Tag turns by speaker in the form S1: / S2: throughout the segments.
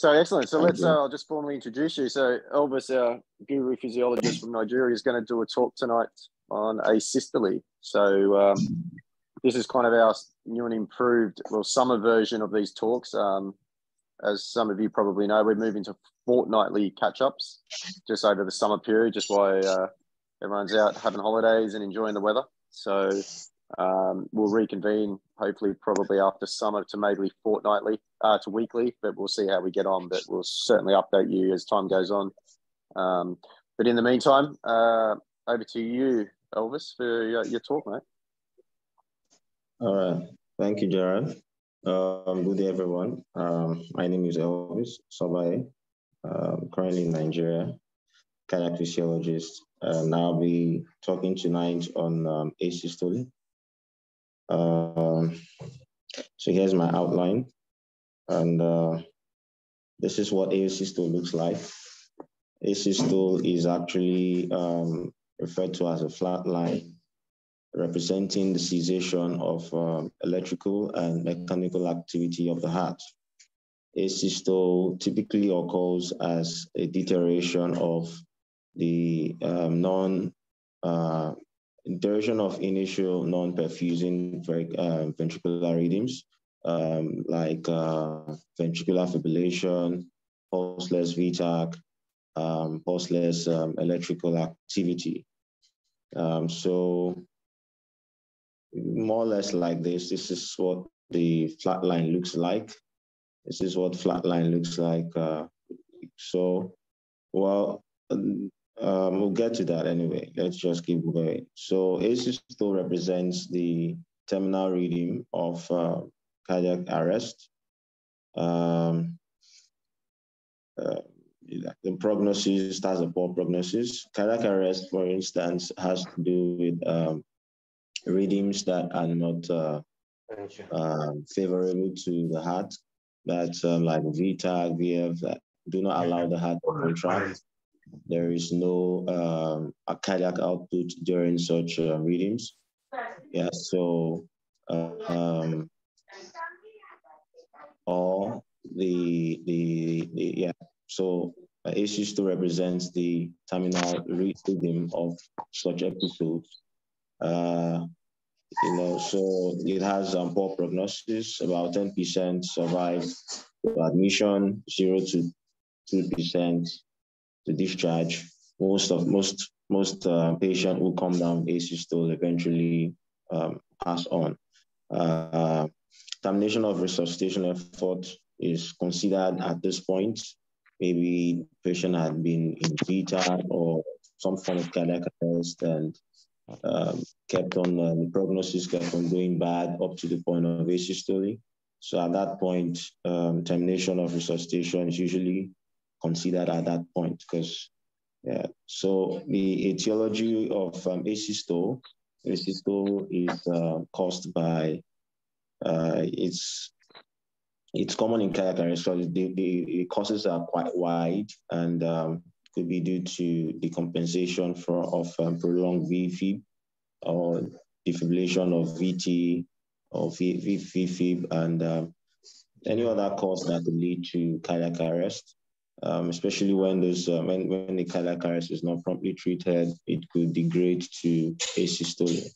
S1: So excellent. So let's. Uh, I'll just formally introduce you. So Elvis, our guru physiologist from Nigeria, is going to do a talk tonight on a asystole. So um, this is kind of our new and improved, well, summer version of these talks. Um, as some of you probably know, we're moving to fortnightly catch-ups just over the summer period, just while uh, everyone's out having holidays and enjoying the weather. So um, we'll reconvene hopefully probably after summer to maybe fortnightly uh, to weekly, but we'll see how we get on. But we'll certainly update you as time goes on. Um, but in the meantime, uh, over to you, Elvis, for your, your talk, mate.
S2: All right. Thank you, Jared. Um, good day, everyone. Um, my name is Elvis Osobaye. Um, currently in Nigeria, cardiac physiologist. And I'll be talking tonight on um, asystole. Um, so here's my outline. And uh, this is what asystole looks like. Asystole is actually um, referred to as a flat line representing the cessation of um, electrical and mechanical activity of the heart. Asystole typically occurs as a deterioration of the um, non uh, duration of initial non-perfusing uh, ventricular rhythms, um, like uh, ventricular fibrillation, pulseless VTach, um, pulseless um, electrical activity. Um, so more or less like this, this is what the flat line looks like. This is what flat line looks like. Uh, so, well, um, we'll get to that anyway. Let's just keep going. So asystole represents the terminal rhythm of uh, cardiac arrest. Um, uh, the prognosis has a poor prognosis. Cardiac arrest, for instance, has to do with um, rhythms that are not uh, uh, favorable to the heart. That's uh, like VTach, VF, that do not allow the heart to contract. There is no um, cardiac output during such uh, readings. Yeah, so um, or the, the, the yeah, so uh, to represents the terminal rhythm of such episodes. Uh, you know, so it has um, poor prognosis. About 10% survive admission, zero to two percent to discharge. Most of most most uh, patient who come down asystole eventually um, pass on. Uh, termination of resuscitation effort is considered at this point. Maybe patient had been in beta or some form of cardiac arrest and um, kept on uh, the prognosis kept on going bad up to the point of asystole. So at that point, um, termination of resuscitation is usually considered at that point because yeah. So the etiology of um, asystole is uh, caused by uh, it's it's common in cardiac arrest. So the, the, the causes are quite wide and um, could be due to the compensation for, of um, prolonged VFib or defibrillation of VT or VFib and um, any other cause that could lead to cardiac arrest um, especially when those uh, when, when the cardiac arrest is not promptly treated, it could degrade to asystole.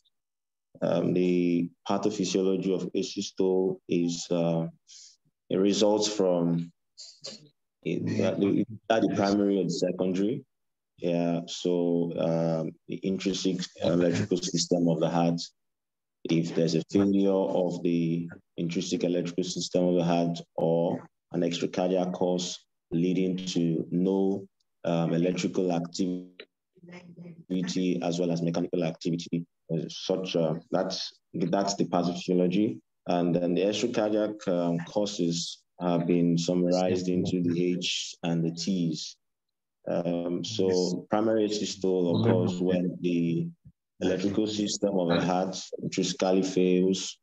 S2: Um, the pathophysiology of asystole is uh, it results from it, uh, the, the primary and secondary. Yeah, so um, the intrinsic electrical system of the heart. If there's a failure of the intrinsic electrical system of the heart or an extracardiac cause, leading to no um, electrical activity as well as mechanical activity. Such uh, that's that's the pathophysiology, and then the extracardiac um, causes have been summarized into the H and the T's. Um, so primary systole occurs when the electrical system of the heart intrinsically fails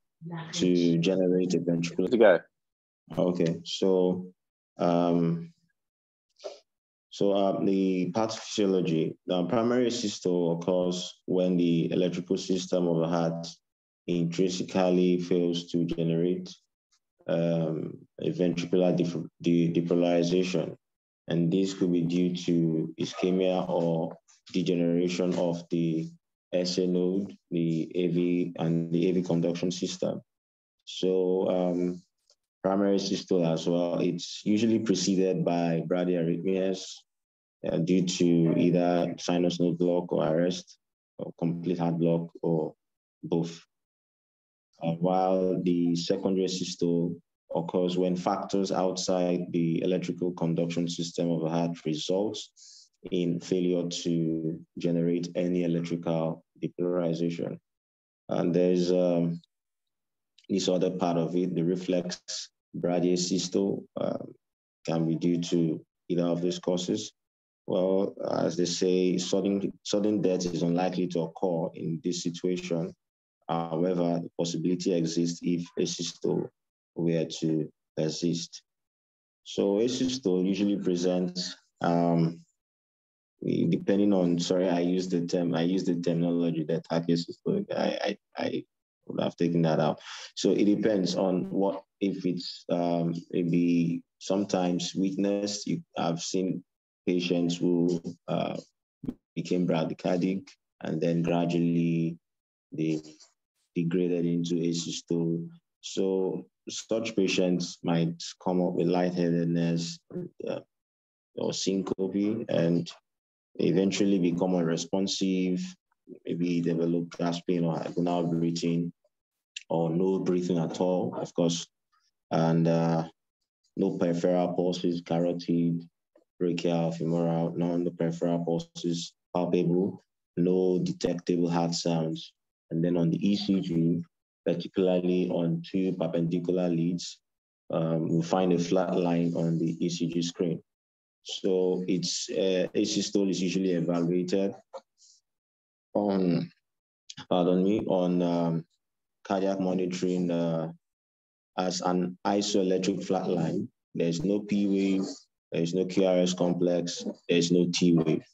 S2: to generate a
S1: go.
S2: Okay, so um, so uh, the pathophysiology, the primary systole occurs when the electrical system of the heart intrinsically fails to generate um, a ventricular depolarization. And this could be due to ischemia or degeneration of the SA node, the AV, and the AV conduction system. So um, primary systole as well, it's usually preceded by bradyarrhythmias uh, due to either sinus node block or arrest, or complete heart block, or both. Uh, while the secondary systole occurs when factors outside the electrical conduction system of the heart results in failure to generate any electrical depolarization. And there's um, this other part of it, the reflex bradyasystole uh, can be due to either of these causes. Well, as they say, sudden, sudden death is unlikely to occur in this situation. However, the possibility exists if asystole were to persist. So asystole usually presents, um, depending on, sorry, I use the term, I use the terminology that tachya systole. I, I, I would have taken that out. So it depends on what, if it's um, maybe sometimes weakness. You, I've seen patients who uh, became bradycardic and then gradually they degraded into asystole. So such patients might come up with lightheadedness uh, or syncope and eventually become unresponsive, maybe develop gasping or agonal breathing or no breathing at all, of course, and uh, no peripheral pulses, carotid, brachial, femoral, none the peripheral pulses palpable, no detectable heart sounds. And then on the ECG, particularly on two perpendicular leads, um, we find a flat line on the ECG screen. So it's uh, asystole is usually evaluated on, pardon me, on um, cardiac monitoring uh, as an isoelectric flat line. There's no P wave, there's no QRS complex, there's no T wave.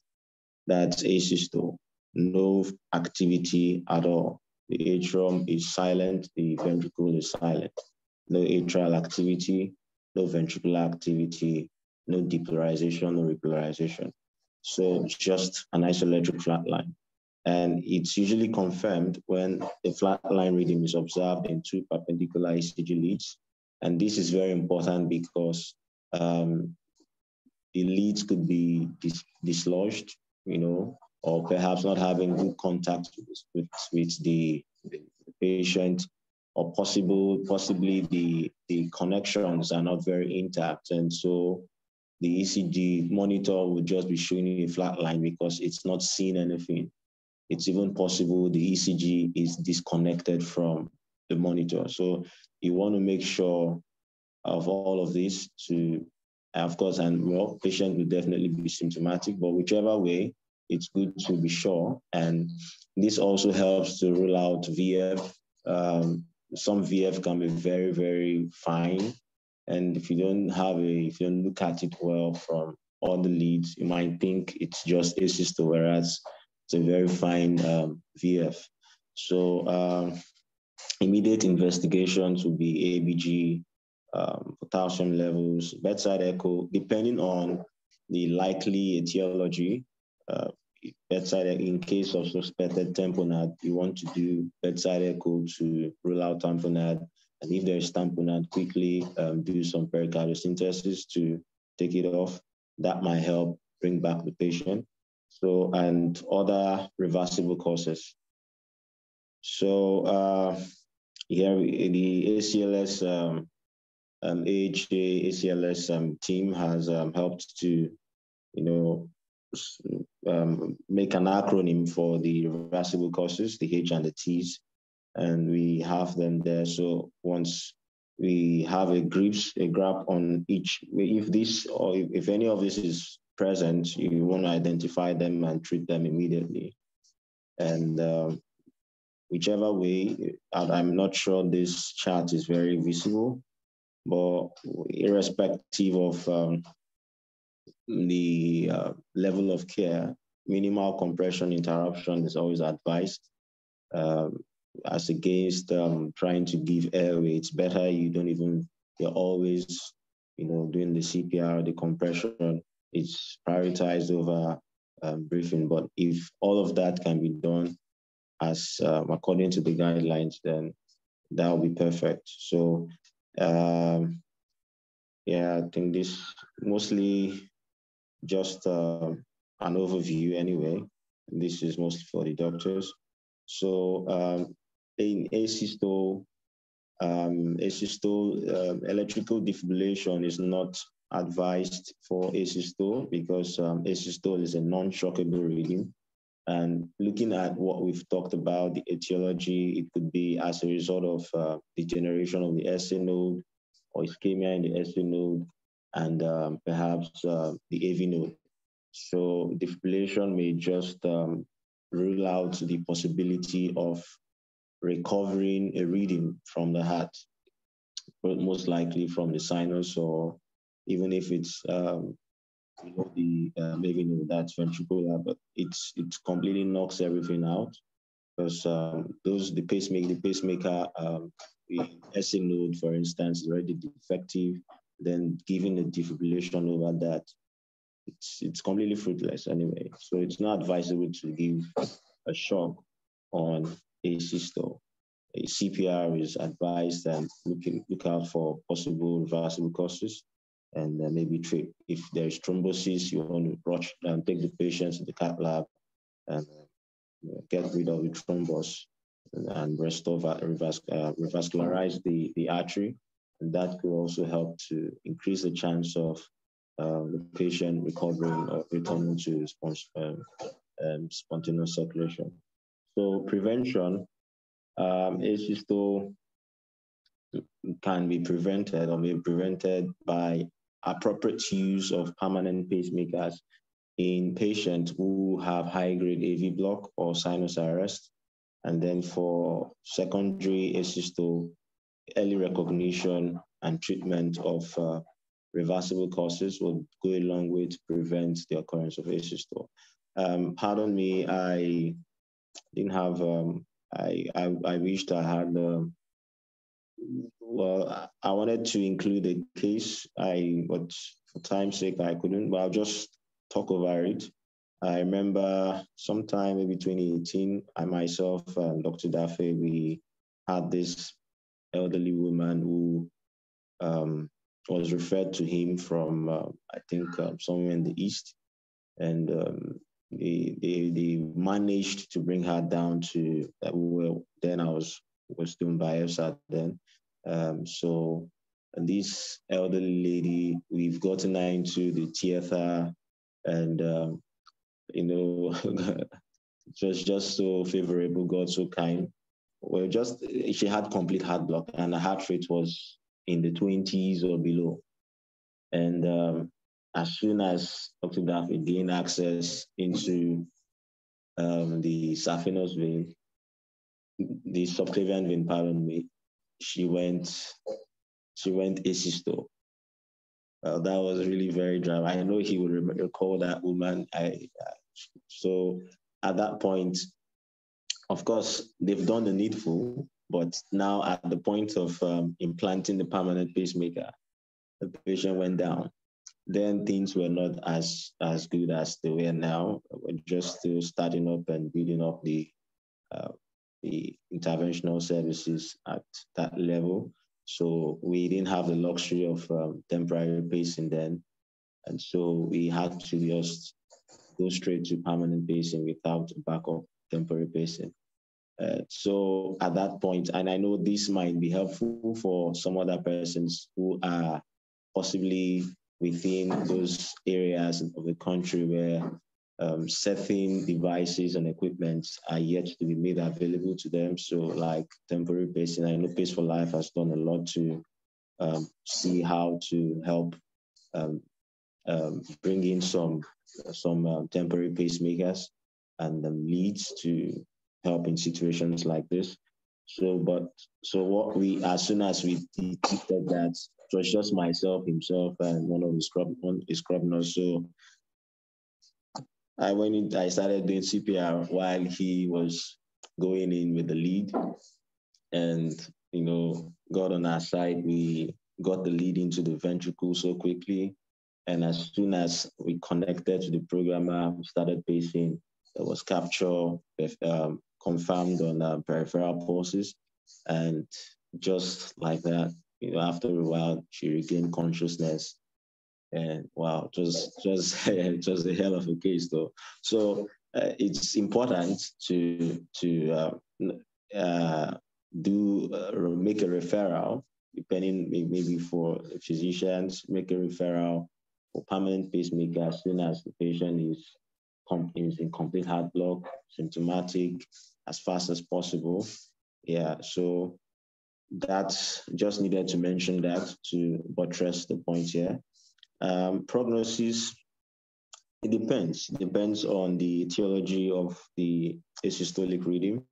S2: That's asystole. No activity at all. The atrium is silent, the ventricle is silent. No atrial activity, no ventricular activity, no depolarization, no repolarization. So just an isoelectric flat line. And it's usually confirmed when the flat line reading is observed in two perpendicular ECG leads. And this is very important because um, the leads could be dis- dislodged, you know, or perhaps not having good contact with, with the, the patient, or possible possibly the the connections are not very intact, and so the ECG monitor would just be showing you a flat line because it's not seeing anything. It's even possible the ECG is disconnected from the monitor. So you want to make sure of all of this to of course, and well, patient will definitely be symptomatic, but whichever way, it's good to be sure. And this also helps to rule out VF. Um, some VF can be very, very fine. And if you don't have a, if you don't look at it well from all the leads, you might think it's just asystole, whereas it's a very fine um, VF. So um, immediate investigations will be ABG, um, potassium levels, bedside echo, depending on the likely etiology. Uh, bedside in case of suspected tamponade, you want to do bedside echo to rule out tamponade. And if there is tamponade, quickly um, do some pericardiocentesis to take it off. That might help bring back the patient. So, and other reversible causes. So, uh, here the ACLS um, um, AHA ACLS um, team has um, helped to, you know, um, make an acronym for the reversible causes, the H and the T's, and we have them there. So once we have a grips, a grab on each, if this or if, if any of this is present, you want to identify them and treat them immediately. And um, whichever way, I'm not sure this chart is very visible, but irrespective of um, the uh, level of care, minimal compression interruption is always advised. Um, as against um, trying to give airway, it's better you don't even you're always, you know, doing the CPR, the compression. It's prioritized over um, briefing. But if all of that can be done as um, according to the guidelines, then that will be perfect. So, um, yeah, I think this mostly just uh, an overview anyway. This is mostly for the doctors. So um, in asystole, um, um, electrical defibrillation is not advised for asystole because um, is a non-shockable reading. And looking at what we've talked about, the etiology, it could be as a result of uh, degeneration of the SA node or ischemia in the SA node, and um, perhaps uh, the AV node. So defibrillation may just um, rule out the possibility of recovering a reading from the heart, but most likely from the sinus or even if it's um, you know, the uh, maybe you know, that's ventricular, but it's it completely knocks everything out because um, those the pacemaker, the pacemaker, um, the SA node, for instance, is already defective. Then giving the defibrillation over that, it's it's completely fruitless anyway. So it's not advisable to give a shock on asystole. A CPR is advised and look, look out for possible reversible causes and uh, maybe treat. If there's thrombosis, you want to rush and take the patient to the cath lab and uh, get rid of the thrombus and restore, revas, uh, revascularize the, the artery. And that could also help to increase the chance of uh, the patient recovering or returning to um, um, spontaneous circulation. So prevention um, is still can be prevented or be prevented by appropriate use of permanent pacemakers in patients who have high grade AV block or sinus arrest. And then for secondary asystole, early recognition and treatment of uh, reversible causes will go a long way to prevent the occurrence of asystole. Um, pardon me, I didn't have, um, I, I, I wished I had um, well, I wanted to include a case. I, but for time's sake, I couldn't. But I'll just talk over it. I remember sometime maybe 2018, I myself and Dr. Dafe, we had this elderly woman who um, was referred to him from, uh, I think, uh, somewhere in the east. And um, they, they, they managed to bring her down to, uh, well, then I was, was doing biosat then. Um, so this elderly lady, we've gotten her into the theater and, um, you know, it was just so favorable, God so kind. Well, just, she had complete heart block and the heart rate was in the 20s or below. And um, as soon as Dr. Dafe gained access into um, the saphenous vein, the subclavian vein, pardon me, she went she went asystole. Well, that was really very dry. I know he would recall that woman. I so at that point, of course, they've done the needful, but now at the point of um, implanting the permanent pacemaker, the patient went down. Then things were not as as good as they were now. We're just still starting up and building up the uh, the interventional services at that level. So we didn't have the luxury of um, temporary pacing then. And so we had to just go straight to permanent pacing without backup temporary pacing. Uh, so at that point, and I know this might be helpful for some other persons who are possibly within those areas of the country where um, devices and equipment are yet to be made available to them. So, like temporary pacing, I know Pace for Life has done a lot to um, see how to help um, um bring in some some uh, temporary pacemakers and leads to help in situations like this. So, but so what we as soon as we detected that it was just myself, himself, and one of the scrub one scrub nurse. So I went in, I started doing CPR while he was going in with the lead. And, you know, God on our side, we got the lead into the ventricle so quickly. And as soon as we connected to the programmer, we started pacing. There was capture um, confirmed on uh, peripheral pulses. And just like that, you know, after a while, she regained consciousness. And wow, it was just it was a hell of a case, though. So uh, it's important to to uh, uh, do uh, make a referral, depending maybe for physicians, make a referral for permanent pacemaker as soon as the patient is, is in complete heart block, symptomatic, as fast as possible. Yeah, so that's just needed to mention that to buttress the point here. Um, prognosis, it depends. It depends on the etiology of the asystolic rhythm,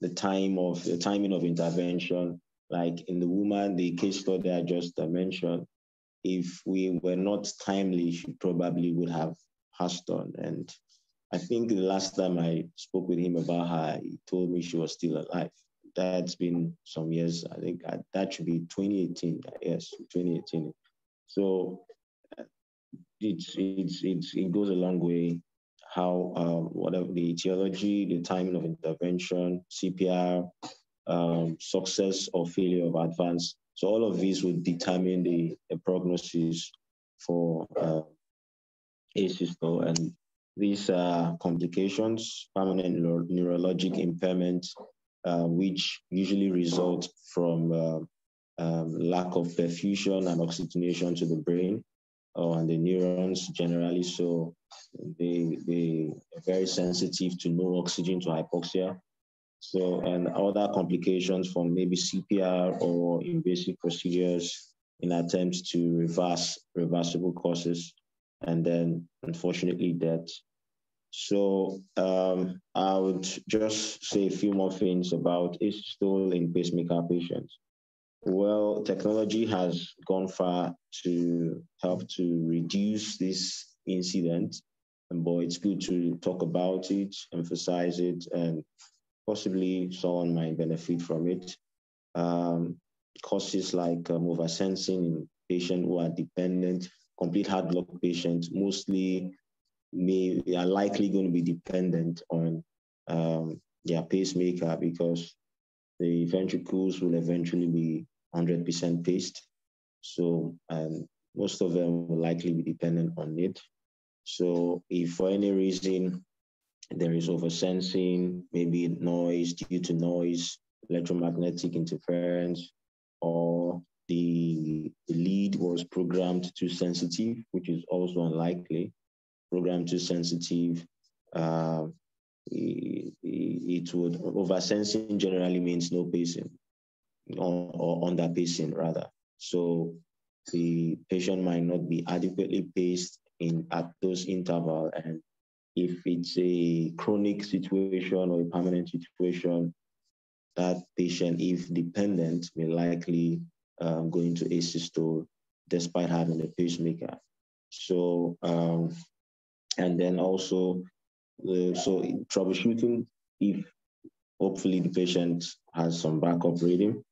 S2: the time of the timing of intervention. Like in the woman, the case study I just mentioned, if we were not timely, she probably would have passed on. And I think the last time I spoke with him about her, he told me she was still alive. That's been some years. I think that should be 2018. Yes, 2018. So it's, it's, it's, it goes a long way how um, whatever the etiology, the timing of intervention, CPR, um, success or failure of advance. So all of these would determine the, the prognosis for uh, asystole. And these are complications, permanent neuro- neurologic impairment, uh, which usually result from uh, um, lack of perfusion and oxygenation to the brain or and the neurons generally. So they they are very sensitive to no oxygen to hypoxia. So and other complications from maybe CPR or invasive procedures in attempts to reverse reversible causes, and then unfortunately death. So um, I would just say a few more things about asystole in pacemaker patients. Well, technology has gone far to help to reduce this incident, but it's good to talk about it, emphasize it, and possibly someone might benefit from it. Um, causes like um, oversensing in patients who are dependent, complete heart block patients, mostly may are likely going to be dependent on um, their pacemaker because the ventricles will eventually be 100% paced. So, and most of them will likely be dependent on it. So, if for any reason there is oversensing, maybe noise due to noise, electromagnetic interference, or the, the lead was programmed too sensitive, which is also unlikely, programmed too sensitive, uh, it, would oversensing generally means no pacing or, or under pacing rather. So the patient might not be adequately paced in at those intervals. And if it's a chronic situation or a permanent situation, that patient, if dependent, may likely um, go into a asystole despite having a pacemaker. So, um, and then also, uh, so troubleshooting, if hopefully the patient has some backup reading,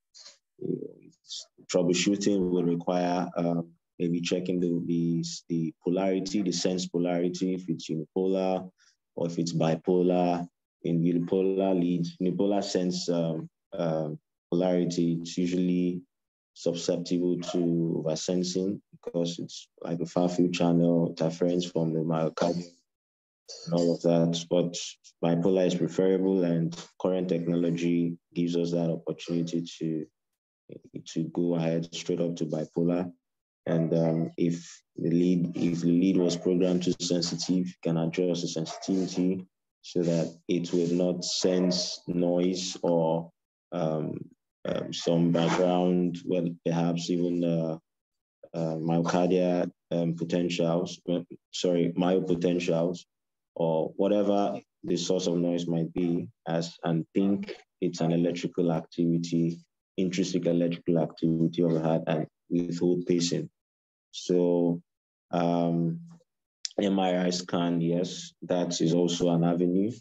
S2: troubleshooting will require um, maybe checking the, the, the polarity, the sense polarity, if it's unipolar or if it's bipolar. In unipolar leads, unipolar sense um, uh, polarity, it's usually susceptible to oversensing because it's like a far field channel interference from the myocardium and all of that. But bipolar is preferable, and current technology gives us that opportunity to to go ahead straight up to bipolar. And um, if the lead if the lead was programmed too sensitive, you can adjust the sensitivity so that it will not sense noise or um, um, some background, well, perhaps even uh, uh, myocardial um, potentials, sorry, myopotentials, or whatever the source of noise might be, as and think it's an electrical activity intrinsic electrical activity of the heart and withhold pacing. So um, MRI scan, yes, that is also an avenue.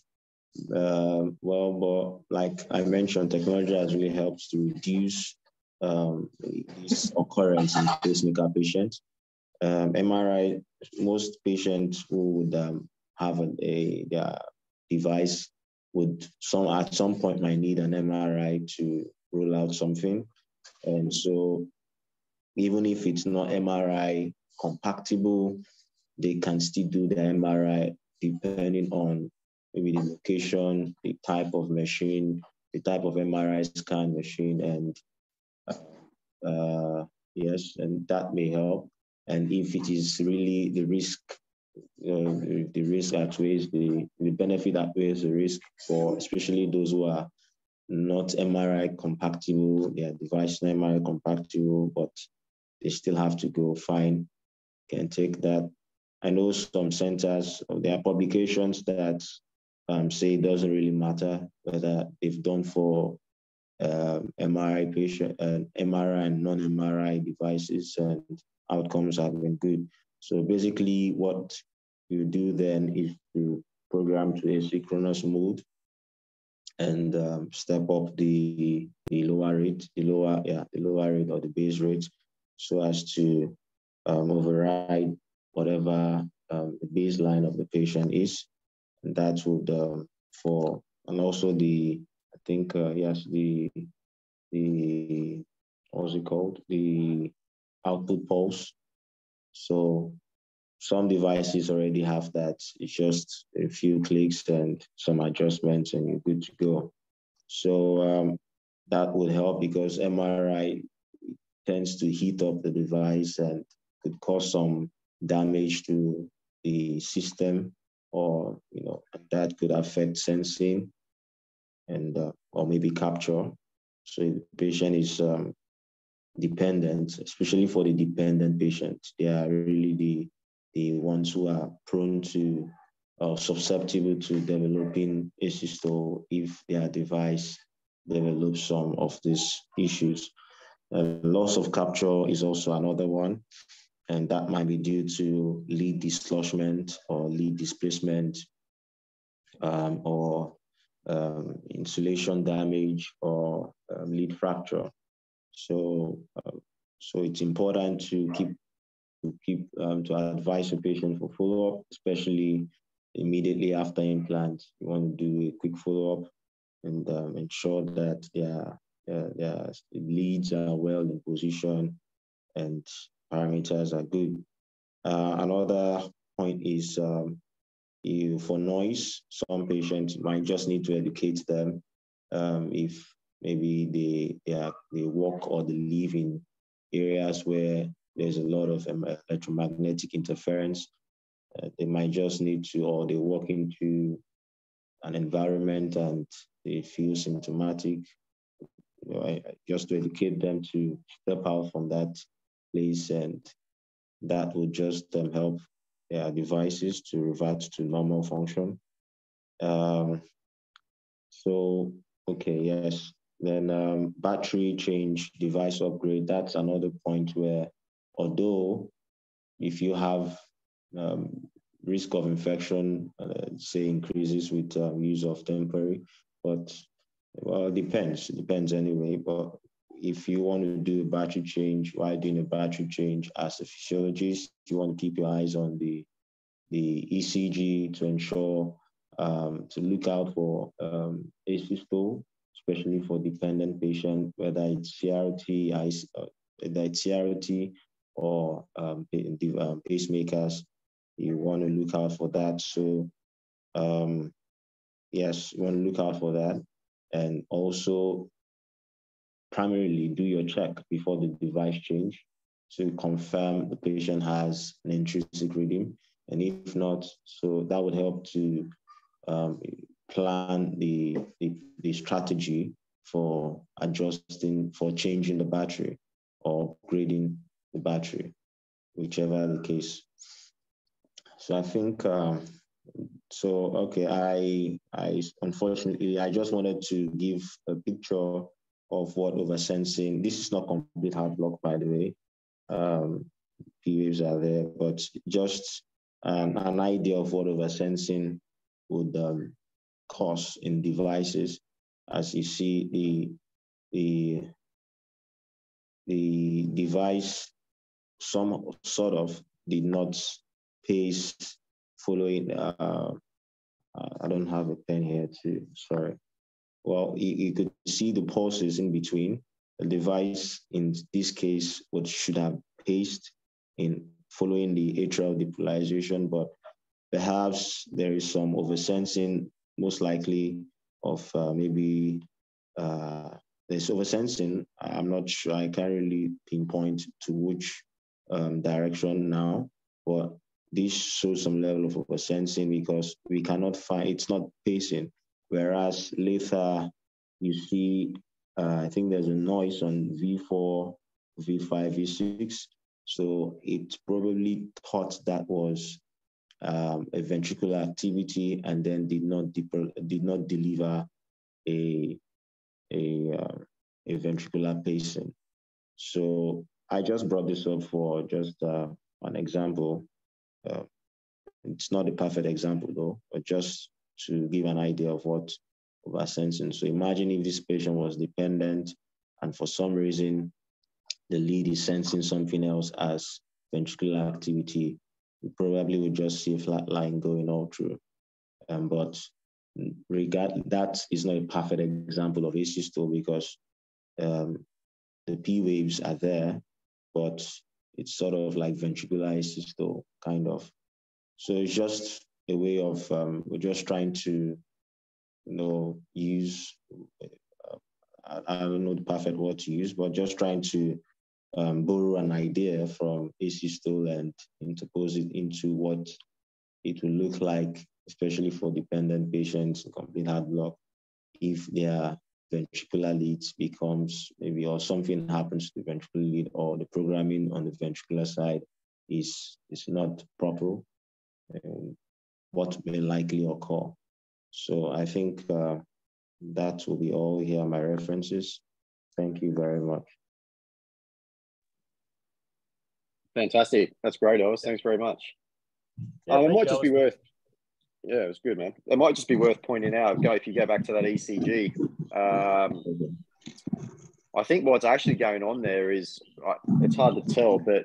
S2: Uh, well, but like I mentioned, technology has really helped to reduce um, this occurrence in pacemaker patients. Um, MRI, most patients who would um, have a, device would some at some point might need an MRI to rule out something. And so even if it's not MRI compatible, they can still do the MRI depending on maybe the location, the type of machine, the type of MRI scan machine, and uh, yes, and that may help. And if it is really the risk, the, the risk outweighs the, the benefit outweighs the risk for especially those who are not MRI compatible, their device not MRI compatible, but they still have to go fine, can take that. I know some centers, there are publications that um, say it doesn't really matter whether they've done for um, MRI patient, uh, MRI and non-MRI devices, and outcomes have been good. So basically, what you do then is to program to asynchronous mode and um, step up the the lower rate, the lower yeah, the lower rate or the base rate, so as to um, override whatever um, the baseline of the patient is. And that would um, for and also the I think uh, yes the the what's it called the output pulse. So some devices already have that. It's just a few clicks and some adjustments, and you're good to go. So um, that would help because MRI tends to heat up the device and could cause some damage to the system, or you know that could affect sensing and uh, or maybe capture. So the patient is um, dependent, especially for the dependent patient. They are really the the ones who are prone to or susceptible to developing a asystole if their device develops some of these issues. Uh, loss of capture is also another one, and that might be due to lead dislodgement or lead displacement um, or um, insulation damage or um, lead fracture. So, uh, so it's important to keep to keep um, to advise a patient for follow up, especially immediately after implant. You want to do a quick follow up and um, ensure that their, their, leads are well in position and parameters are good. Uh, another point is um, for noise, some patients might just need to educate them um, if maybe they, they, are, walk or they live in areas where there's a lot of um, electromagnetic interference. Uh, they might just need to, or they walk into an environment and they feel symptomatic. You know, I, just to educate them to step out from that place, and that will just um, help their devices to revert to normal function. Um, so, okay, yes. Then um, battery change, device upgrade. That's another point where although if you have um, risk of infection, uh, say, increases with um, use of temporary, but well, it depends. It depends anyway. But if you want to do a battery change, while doing a battery change as a physiologist, you want to keep your eyes on the the ECG to ensure um, to look out for um, especially for dependent patient, whether it's CRT, uh, whether it's CRT or um, um, pacemakers, you want to look out for that. So, um, yes, you want to look out for that. And also, primarily do your check before the device change to confirm the patient has an intrinsic rhythm. And if not, so that would help to um, plan the, the, the strategy for adjusting, for changing the battery or upgrading the battery, whichever the case. So I think um, so. Okay, I I unfortunately I just wanted to give a picture of what oversensing. This is not complete hard block, by the way. Um, P waves are there, but just an idea of what oversensing would um, cause in devices. As you see, the the the device some sort of did not pace following. Uh, I don't have a pen here too. Sorry. Well, you, you could see the pulses in between. The device in this case what should have paced in following the atrial depolarization, but perhaps there is some oversensing, most likely of uh, maybe uh, there's oversensing. I'm not sure. I can't really pinpoint to which um, direction now, but this shows some level of oversensing because we cannot find it's not pacing. Whereas later you see, uh, I think there's a noise on V4, V5, V6. So it probably thought that was um, a ventricular activity and then did not did not deliver a a, uh, a ventricular pacing. So I just brought this up for just uh, an example. Uh, it's not a perfect example though, but just to give an idea of what oversensing. So imagine if this patient was dependent and for some reason the lead is sensing something else as ventricular activity, probably would just see a flat line going all through. Um, but regard that is not a perfect example of asystole because um, the P waves are there, but it's sort of like ventricular asystole kind of. So it's just a way of um, we're just trying to, you know, use. Uh, I, don't know the perfect word to use, but just trying to um, borrow an idea from asystole and interpose it into what it will look like especially for dependent patients in complete heart block, if their ventricular leads becomes maybe or something happens to the ventricular lead or the programming on the ventricular side is is not proper, what may likely occur. So I think uh, that will be all here, my references. Thank you very much.
S1: Fantastic. That's great, Oz. Thanks very much. Yeah, um, it might just be worth yeah, it was good, man. It might just be worth pointing out. Go if you go back to that ECG. Um, I think what's actually going on there is it's hard to tell, but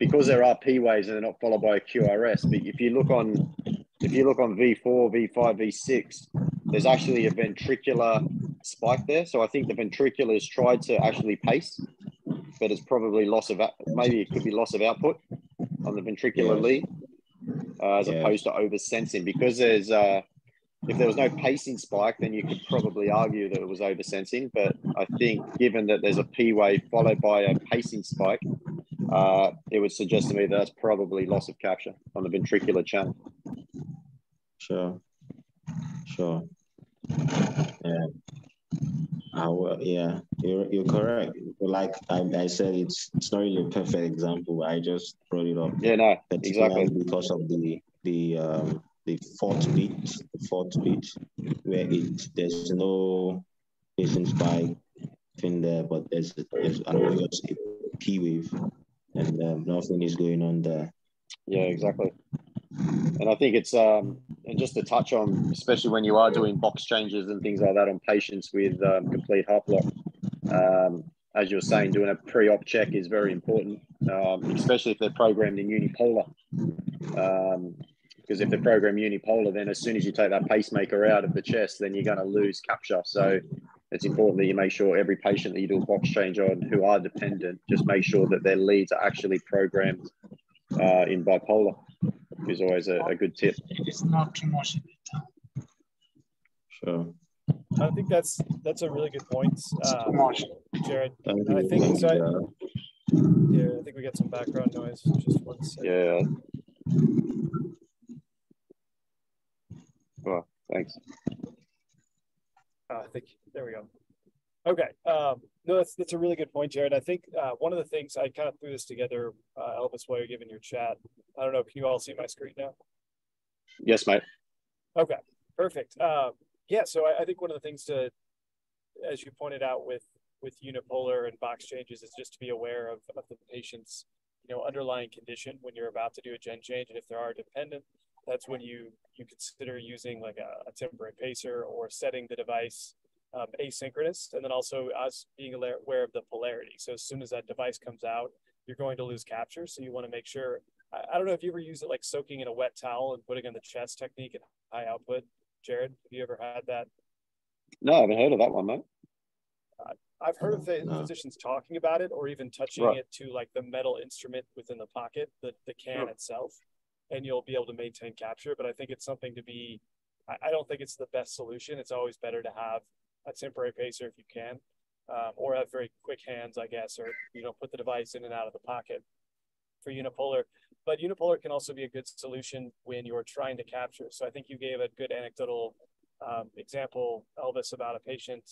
S1: because there are P waves and they're not followed by a QRS. But if you look on if you look on V4, V5, V6, there's actually a ventricular spike there. So I think the ventricular has tried to actually pace, but it's probably loss of maybe it could be loss of output on the ventricular yeah. lead uh, as yeah. opposed to oversensing because there's uh, if there was no pacing spike, then you could probably argue that it was oversensing. But I think given that there's a P wave followed by a pacing spike, uh, it would suggest to me that that's probably loss of capture on the ventricular channel.
S2: Sure, sure. Yeah. Well, yeah, you're, you're correct. Like I, I said, it's it's not really a perfect example, I just brought it up.
S1: Yeah, no, exactly
S2: because of the the um, the fourth beat, the fourth beat, where it there's no pacing spike in there, but there's there's an obvious P wave, and um, nothing is going on there.
S1: Yeah, exactly. And I think it's um, and just to touch on, especially when you are doing box changes and things like that on patients with um, complete heart block. Um, as you're saying, doing a pre-op check is very important, um, especially if they're programmed in unipolar. Um, because if they're programmed unipolar, then as soon as you take that pacemaker out of the chest, then you're going to lose capture. So it's important that you make sure every patient that you do a box change on who are dependent, just make sure that their leads are actually programmed uh, in bipolar is always a, a good tip.
S3: It's not too much
S2: Sure.
S4: I think that's that's a really good point, uh, Jared. I think so. I, yeah, I think we get some background noise. Just one second.
S1: Yeah. Well, thanks.
S4: Uh, I think there we go. Okay. Um, no, that's that's a really good point, Jared. I think uh, one of the things I kind of threw this together, uh, Elvis, while you're giving your chat. I don't know. Can you all see my screen now?
S1: Yes, mate.
S4: Okay, perfect. Uh, yeah, so I, I, think one of the things to, as you pointed out with with unipolar and box changes, is just to be aware of, of the patient's you know underlying condition when you're about to do a gen change, and if there are dependent, that's when you you consider using like a, a temporary pacer or setting the device um, asynchronous, and then also us being aware of the polarity. So as soon as that device comes out, you're going to lose capture. So you want to make sure. I, I don't know if you ever use it like soaking in a wet towel and putting on the chest technique at high output. Jared, have you ever had that?
S1: No, I haven't heard of that one, mate.
S4: Uh, I've heard of the physicians talking about it, or even touching right. it to like the metal instrument within the pocket, the the can itself, and you'll be able to maintain capture. But I think it's something to be. I, I don't think it's the best solution. It's always better to have a temporary pacer if you can, um, or have very quick hands, I guess, or you know put the device in and out of the pocket for unipolar. But unipolar can also be a good solution when you're trying to capture. So I think you gave a good anecdotal um, example, Elvis, about a patient,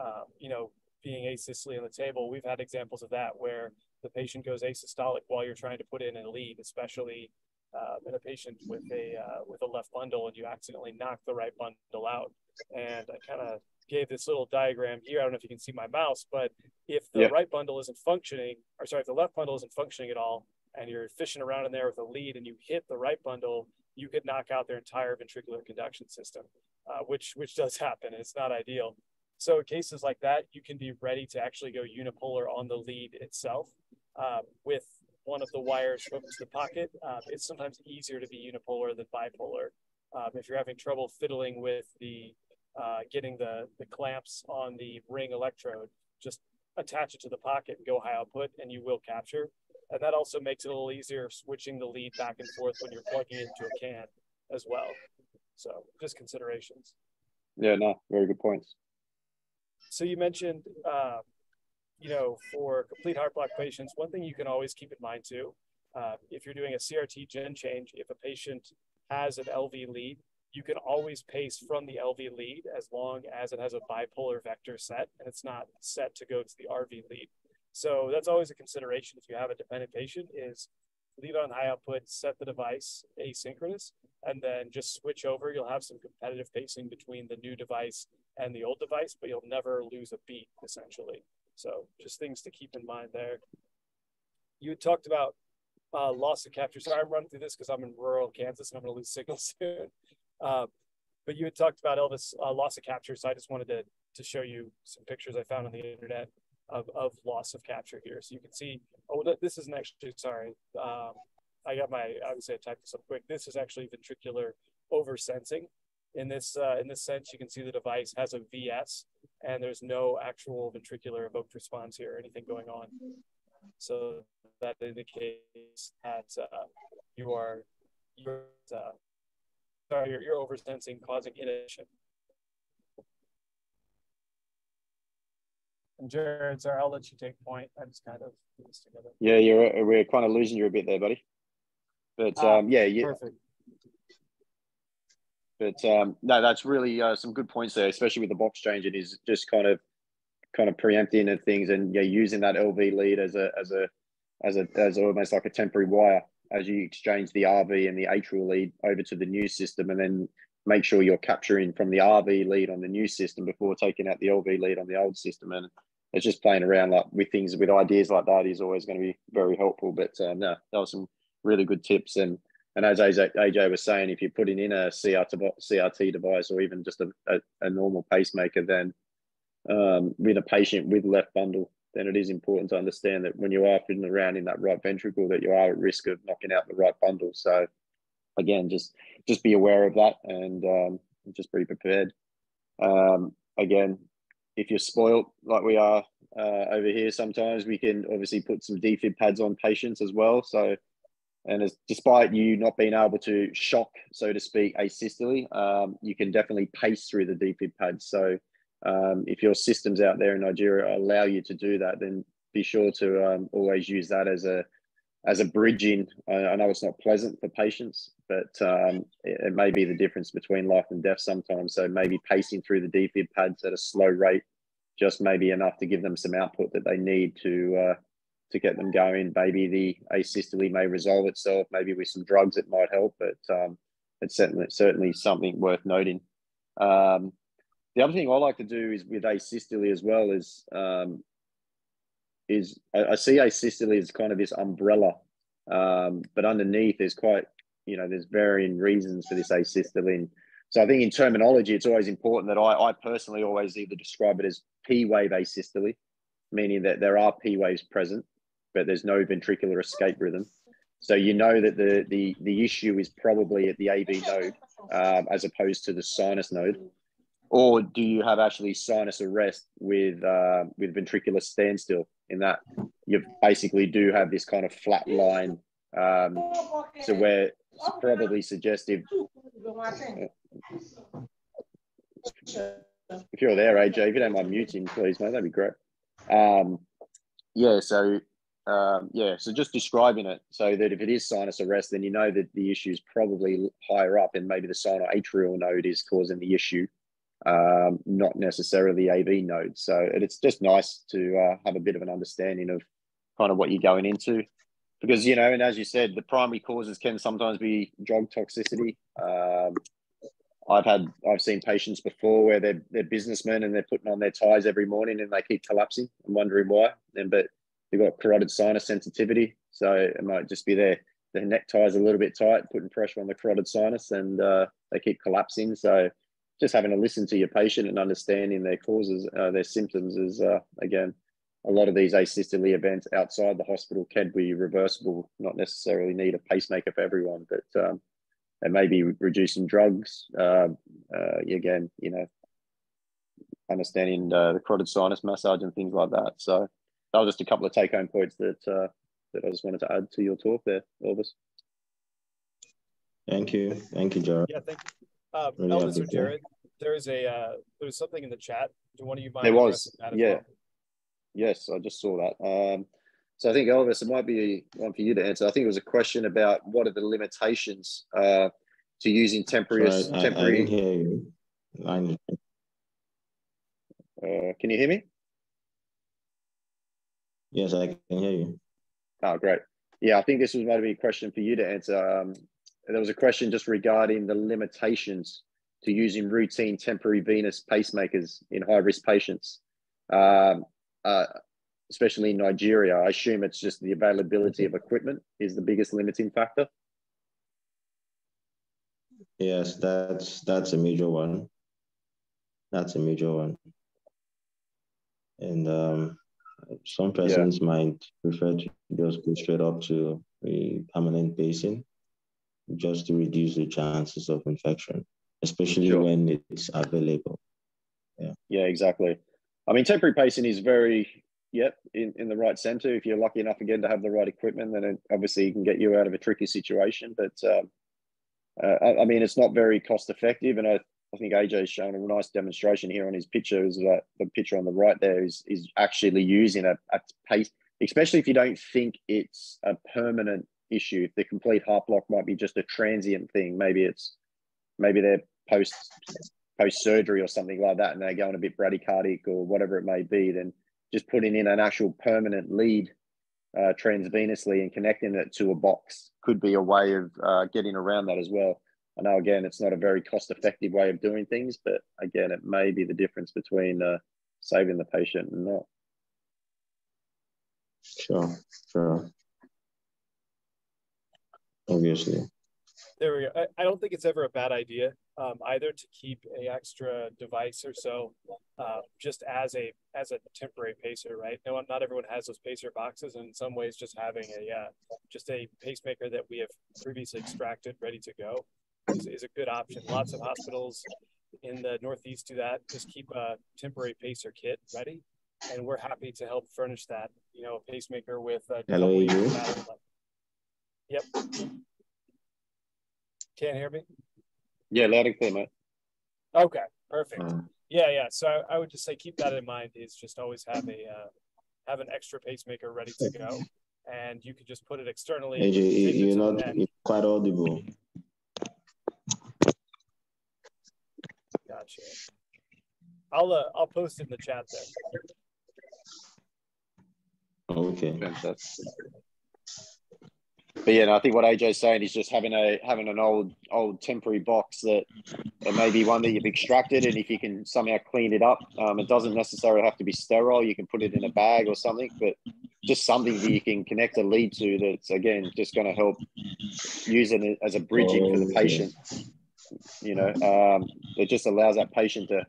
S4: um, you know, being asystole on the table. We've had examples of that where the patient goes asystolic while you're trying to put in a lead, especially uh, in a patient with a uh, with a left bundle, and you accidentally knock the right bundle out. And I kind of gave this little diagram here. I don't know if you can see my mouse, but if the yeah. right bundle isn't functioning, or sorry, if the left bundle isn't functioning at all, and you're fishing around in there with a lead and you hit the right bundle, you could knock out their entire ventricular conduction system, uh, which which does happen. It's not ideal. So in cases like that, you can be ready to actually go unipolar on the lead itself uh, with one of the wires hooked to the pocket. Uh, it's sometimes easier to be unipolar than bipolar. Um, if you're having trouble fiddling with the uh, getting the, the clamps on the ring electrode, just attach it to the pocket and go high output and you will capture. And that also makes it a little easier switching the lead back and forth when you're plugging it into a can as well. So just considerations.
S1: Yeah, no, very good points.
S4: So you mentioned, uh, you know, for complete heart block patients, one thing you can always keep in mind too, uh, if you're doing a CRT gen change, if a patient has an LV lead, you can always pace from the LV lead as long as it has a bipolar vector set and it's not set to go to the RV lead. So that's always a consideration if you have a dependent patient is leave on high output, set the device asynchronous, and then just switch over. You'll have some competitive pacing between the new device and the old device, but you'll never lose a beat essentially. So just things to keep in mind there. You talked about uh, loss of capture. Sorry, I'm running through this because I'm in rural Kansas and I'm going to lose signal soon. Uh, but you had talked about Elvis uh, loss of capture, so I just wanted to to show you some pictures I found on the internet of, of loss of capture here. So you can see, oh, this isn't actually, sorry, um, I got my, obviously I typed this up quick. This is actually ventricular oversensing. In this, uh, in this sense, you can see the device has a VS and there's no actual ventricular evoked response here or anything going on. So that indicates that uh, you are, you're, uh, sorry, you're, you're oversensing causing inhibition. And Jared, sorry, I'll let you take point. I just kind of put this together.
S1: Yeah, you're we're kind of losing you a bit there, buddy. But ah, um, yeah, yeah. Perfect. But um, no, that's really uh, some good points there, especially with the box change. It is just kind of kind of preempting and things, and yeah, using that LV lead as a as a as a as almost like a temporary wire as you exchange the RV and the atrial lead over to the new system, and then make sure you're capturing from the RV lead on the new system before taking out the LV lead on the old system. And it's just playing around like with things with ideas like that is always going to be very helpful. But um, no, that was some really good tips. And and as AJ, AJ was saying, if you're putting in a CRT, CRT device or even just a, a, a normal pacemaker, then um, with a patient with left bundle, then it is important to understand that when you are fiddling around in that right ventricle, that you are at risk of knocking out the right bundle. So again, just just be aware of that and um, just be prepared. Um, again, if you're spoiled like we are uh, over here, sometimes we can obviously put some defib pads on patients as well. So, and as, despite you not being able to shock, so to speak, asystole, um, you can definitely pace through the defib pads. So, um, if your systems out there in Nigeria allow you to do that, then be sure to um, always use that as a as a bridging. I, know it's not pleasant for patients, but um, it, it, may be the difference between life and death sometimes. So maybe pacing through the defib pads at a slow rate, just maybe enough to give them some output that they need to uh, to get them going. Maybe the asystole may resolve itself. Maybe with some drugs it might help, but um, it's certainly certainly something worth noting. Um, the other thing I like to do is with asystole as well is um, is I, see asystole as kind of this umbrella, um, but underneath there's quite you know there's varying reasons for this asystole. In. So I think in terminology, it's always important that I, I personally always either describe it as P wave asystole, meaning that there are P waves present, but there's no ventricular escape rhythm. So you know that the the the issue is probably at the AV node um, as opposed to the sinus node, or do you have actually sinus arrest with uh, with ventricular standstill? In that you basically do have this kind of flat line, um, so where it's probably suggestive. If you're there, AJ, if you don't mind muting, please, mate, that'd be great. Um, yeah, so um, yeah, so just describing it so that if it is sinus arrest, then you know that the issue is probably higher up, and maybe the sinoatrial node is causing the issue, um, not necessarily AV nodes. So it's just nice to uh, have a bit of an understanding of kind of what you're going into, because you know, and as you said, the primary causes can sometimes be drug toxicity. Um, I've had I've seen patients before where they're they're businessmen and they're putting on their ties every morning and they keep collapsing. I'm wondering why. And but they've got carotid sinus sensitivity, so it might just be their their neck ties a little bit tight, putting pressure on the carotid sinus, and uh, they keep collapsing. So just having to listen to your patient and understanding their causes, uh, their symptoms is uh, again a lot of these asystole events outside the hospital can be reversible. Not necessarily need a pacemaker for everyone, but um, and maybe reducing drugs. Uh, uh, again, you know, understanding uh, the carotid sinus massage and things like that. So that was just a couple of take home points that uh, that I just wanted to add to your talk there, Elvis.
S2: Thank you, thank you, Jared.
S4: Yeah, thank you, uh, really Elvis or Jared. There is a uh, there was something in the chat. Do one of you mind?
S1: There was, yeah. Well? Yes, I just saw that. Um, so I think Elvis, it might be one for you to answer. I think it was a question about what are the limitations uh, to using temporary.
S2: Sorry, temporary. I, I hear you. I
S1: uh, can you hear me?
S2: Yes, I can hear you.
S1: Oh, great. Yeah, I think this was maybe a question for you to answer. Um, there was a question just regarding the limitations to using routine temporary venous pacemakers in high risk patients, um, uh, especially in Nigeria. I assume it's just the availability of equipment is the biggest limiting factor.
S2: Yes, that's that's a major one. That's a major one. And um, some persons yeah. might prefer to just go straight up to a permanent pacing just to reduce the chances of infection, especially sure. when it's available.
S1: Yeah. Yeah, exactly. I mean, temporary pacing is very, yep, in, in the right center. If you're lucky enough again to have the right equipment, then it obviously can get you out of a tricky situation. But um, uh, I, I, mean, it's not very cost effective. And I, I think AJ's shown a nice demonstration here on his picture. Is that the picture on the right there is is actually using a, a pace, especially if you don't think it's a permanent issue. The complete heart block might be just a transient thing, maybe it's maybe they're post post surgery or something like that, and they're going a bit bradycardic or whatever it may be. Then just putting in an actual permanent lead uh, transvenously and connecting it to a box could be a way of uh, getting around that as well. I know again it's not a very cost effective way of doing things, but again it may be the difference between uh, saving the patient and not.
S2: Sure, sure. Obviously.
S4: There we go. I, I don't think it's ever a bad idea um, either to keep a extra device or so uh, just as a as a temporary pacer, right? No, not everyone has those pacer boxes, and in some ways, just having a uh, just a pacemaker that we have previously extracted, ready to go, is, is a good option. Lots of hospitals in the Northeast do that. Just keep a temporary pacer kit ready, and we're happy to help furnish that. You know, a pacemaker with a
S2: Hello, you.
S4: Yep. Can't hear me?
S1: Yeah, loud and clear, mate.
S4: Okay, perfect. Uh, yeah, yeah. So I, I, would just say keep that in mind. Is just always have a uh, have an extra pacemaker ready to go, and you could just put it externally.
S2: AJ, you're not you're quite audible.
S4: Gotcha. I'll uh, I'll post it in the chat
S2: there. Okay.
S1: Fantastic. But yeah, no, I think what AJ's saying is just having a having an old old temporary box that it may be one that you've extracted, and if you can somehow clean it up, um, it doesn't necessarily have to be sterile. You can put it in a bag or something, but just something that you can connect a lead to. That's again just going to help use it as a bridging for the patient. You know, um, it just allows that patient to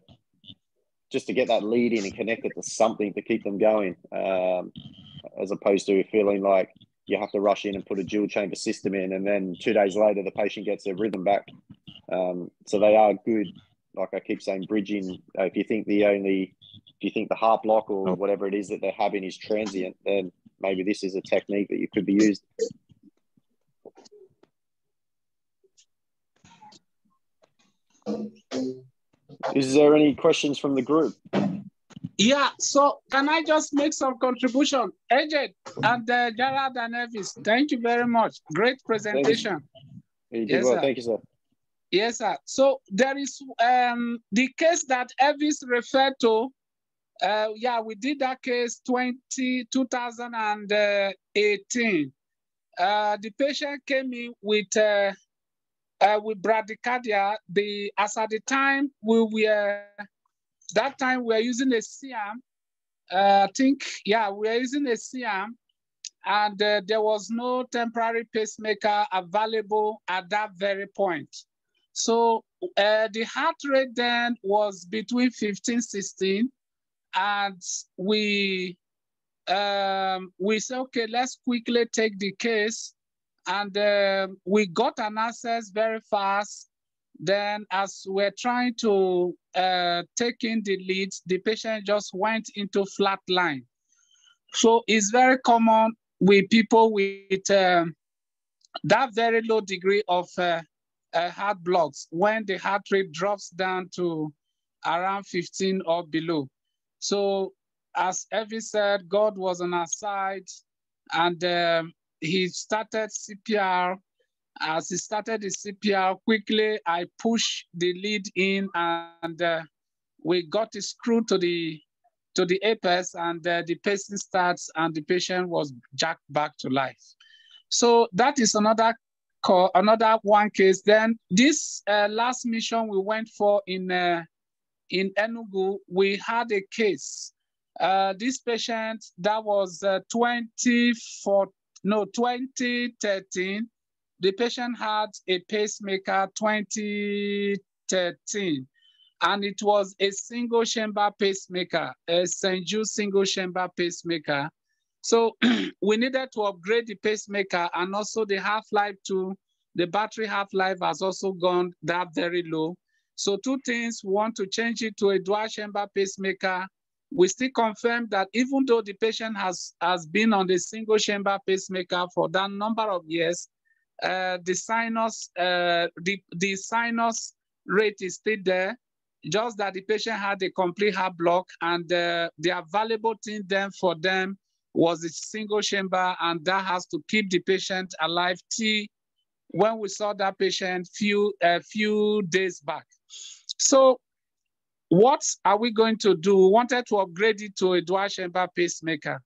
S1: just to get that lead in and connect it to something to keep them going, um, as opposed to feeling like you have to rush in and put a dual chamber system in, and then two days later the patient gets their rhythm back. Um, so they are good. Like I keep saying, bridging. Uh, if you think the only, if you think the heart block or oh. whatever it is that they're having is transient, then maybe this is a technique that you could be used. Is there any questions from the group?
S3: Yeah, so can I just make some contribution? AJ and uh, Jared and Elvis, thank you very much. Great presentation.
S1: You. You yes, well. Thank you, sir.
S3: Yes, sir. So there is um, the case that Elvis referred to. Uh, yeah, we did that case 20, 2018. Uh, the patient came in with uh, uh, with bradycardia, the as at the time we were that time we were using a C-arm. Uh, I think yeah we were using a C-arm, and uh, there was no temporary pacemaker available at that very point. So uh, the heart rate then was between 15, 16, and we um, we said okay let's quickly take the case and uh, we got an access very fast. Then as we're trying to uh, take in the leads, the patient just went into flat line. So it's very common with people with um, that very low degree of uh, uh, heart blocks when the heart rate drops down to around 15 or below. So as Evie said, God was on our side and um, he started CPR. As he started the CPR, quickly I pushed the lead in and uh, we got the screw to the to the apex and uh, the pacing starts and the patient was jacked back to life. So that is another call, another one case. Then this uh, last mission we went for in uh, in Enugu, we had a case. Uh, this patient that was uh, 24, no, 2013, the patient had a pacemaker 2013, and it was a single chamber pacemaker, a St. Jude single chamber pacemaker. So we needed to upgrade the pacemaker and also the half-life to the battery half-life has also gone that very low. So two things, we want to change it to a dual chamber pacemaker we still confirm that even though the patient has, has been on the single chamber pacemaker for that number of years, uh, the sinus, uh, the, the sinus rate is still there, just that the patient had a complete heart block and uh, the available thing then for them was a single chamber and that has to keep the patient alive till when we saw that patient few a few days back. So what are we going to do? We wanted to upgrade it to a dual chamber pacemaker.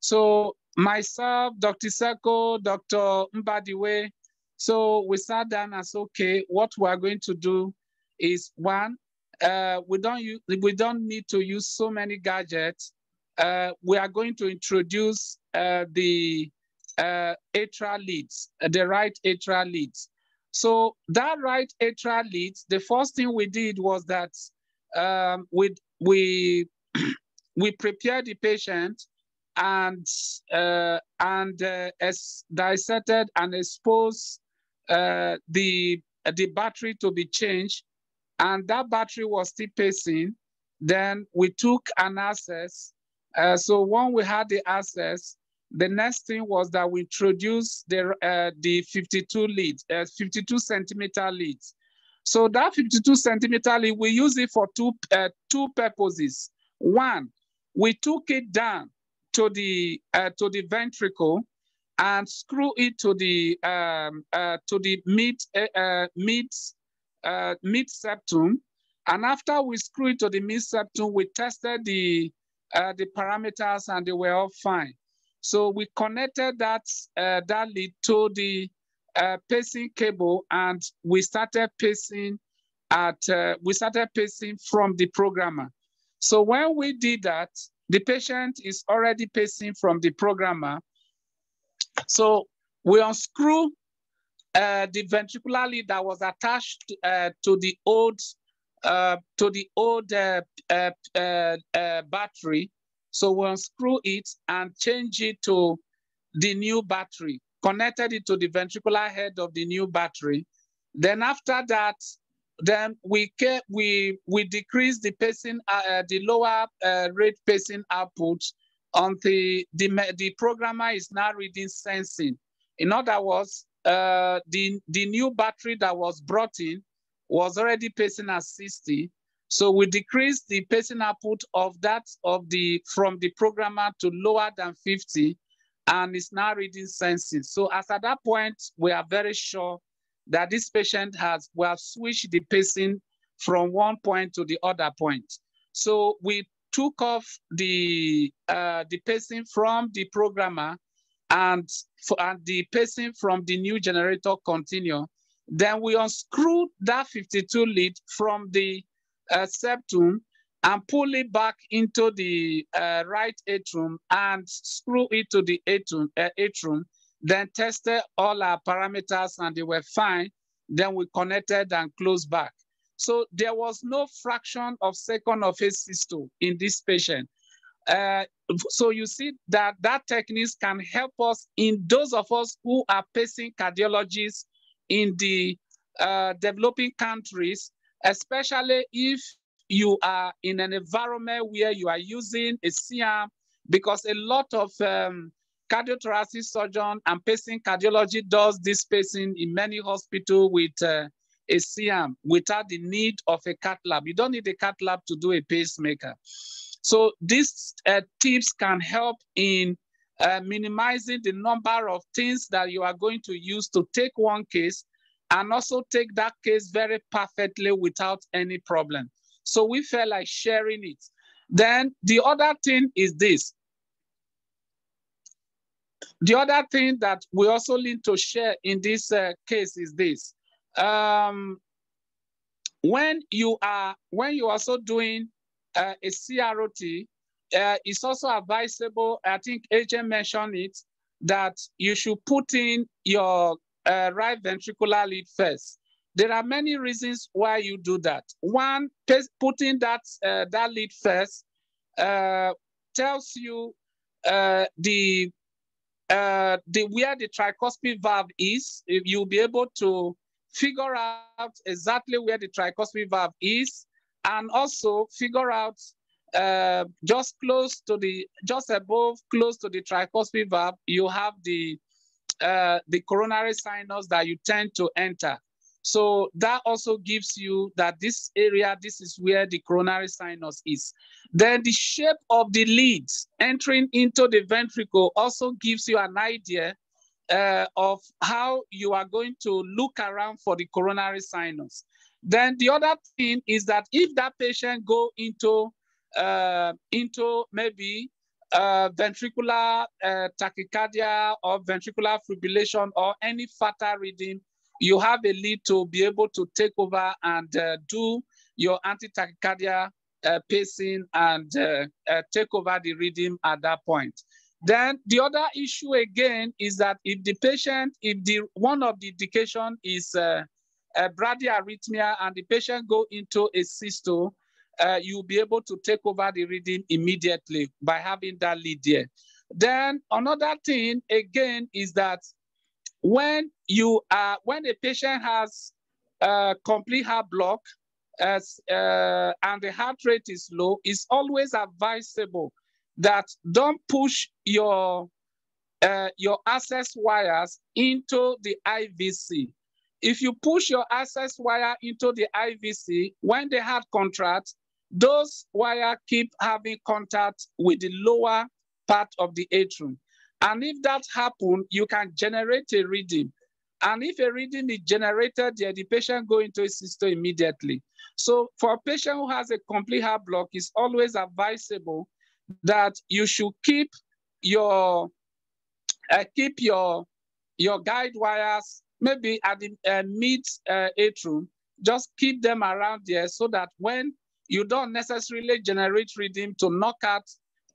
S3: So myself, Dr. Seko, Dr. Mbadiwe, so we sat down and said, okay, what we are going to do is one, uh, we don't use, we don't need to use so many gadgets. Uh, we are going to introduce uh, the uh, atrial leads, uh, the right atrial leads. So that right atrial leads, the first thing we did was that um, we we we prepare the patient and uh, and uh, as dissected and exposed uh, the the battery to be changed, and that battery was still pacing. Then we took an access. Uh, so when we had the access, the next thing was that we introduced the uh, the 52 leads, uh, 52 centimeter leads. So that 52 centimeter lead, we use it for two, uh, two purposes. One, we took it down to the, uh, to the ventricle and screw it to the, um, uh, to the mid, uh, uh, mid, uh, mid septum. And after we screw it to the mid septum, we tested the, the parameters and they were all fine. So we connected that, that lead to the uh, pacing cable and we started pacing at, uh, we started pacing from the programmer. So when we did that, the patient is already pacing from the programmer. So we unscrew uh, the ventricular lead that was attached uh, to the old uh, to the old uh, uh, uh, battery. So we unscrew it and change it to the new battery, connected it to the ventricular head of the new battery. Then after that, then we we we decrease the pacing, uh, uh, the lower uh, rate pacing output until the, the programmer is now reading sensing. In other words, uh, the, the new battery that was brought in was already pacing at 60. So we decreased the pacing output of that of the from the programmer to lower than 50 and it's now reading sensing. So as at that point, we are very sure that this patient has, we have switched the pacing from one point to the other point. So we took off the uh, the pacing from the programmer and, for, and the pacing from the new generator continue. Then we unscrew that 52 lead from the uh, septum and pull it back into the uh, right atrium and screw it to the atrium, uh, atrium. Then tested all our parameters and they were fine. Then we connected and closed back. So there was no fraction of second of asystole in this patient. Uh, so you see that that techniques can help us in those of us who are pacing cardiologists in the uh, developing countries, especially if you are in an environment where you are using a C-arm, because a lot of um, cardiothoracic surgeon and pacing cardiology does this pacing in many hospitals with uh, a C-arm without the need of a cath lab. You don't need a cath lab to do a pacemaker. So these uh, tips can help in uh, minimizing the number of things that you are going to use to take one case and also take that case very perfectly without any problem. So we felt like sharing it. Then the other thing is this. The other thing that we also need to share in this uh, case is this um, when you are when you are also doing uh, a CRT, uh, it's also advisable. I think AJ mentioned it that you should put in your uh, right ventricular lead first. There are many reasons why you do that. One, putting that uh, that lead first uh, tells you uh, the where the tricuspid valve is. You'll be able to figure out exactly where the tricuspid valve is, and also figure out uh, just close to the, just above, close to the tricuspid valve, you have the, uh, the coronary sinus that you tend to enter. So that also gives you that this area, this is where the coronary sinus is. Then the shape of the leads entering into the ventricle also gives you an idea uh, of how you are going to look around for the coronary sinus. Then the other thing is that if that patient go into uh, into maybe uh, ventricular uh, tachycardia or ventricular fibrillation or any fatal reading, you have a lead to be able to take over and uh, do your anti-tachycardia uh, pacing and uh, take over the reading at that point. Then the other issue again is that if the patient, if the one of the indication is uh, a bradyarrhythmia and the patient go into asystole, uh, you'll be able to take over the reading immediately by having that lead there. Then another thing again is that when you are when a patient has a complete heart block as uh, and the heart rate is low, it's always advisable that don't push your uh, your access wires into the IVC. If you push your access wire into the IVC, when they have contract, those wire keep having contact with the lower part of the atrium. And if that happen, you can generate a reading. And if a reading is generated the patient go into asystole immediately. So for a patient who has a complete heart block, it's always advisable that you should keep your uh, keep your your guide wires maybe at the uh, mid uh, atrium. Just keep them around there so that when you don't necessarily generate reading to knock out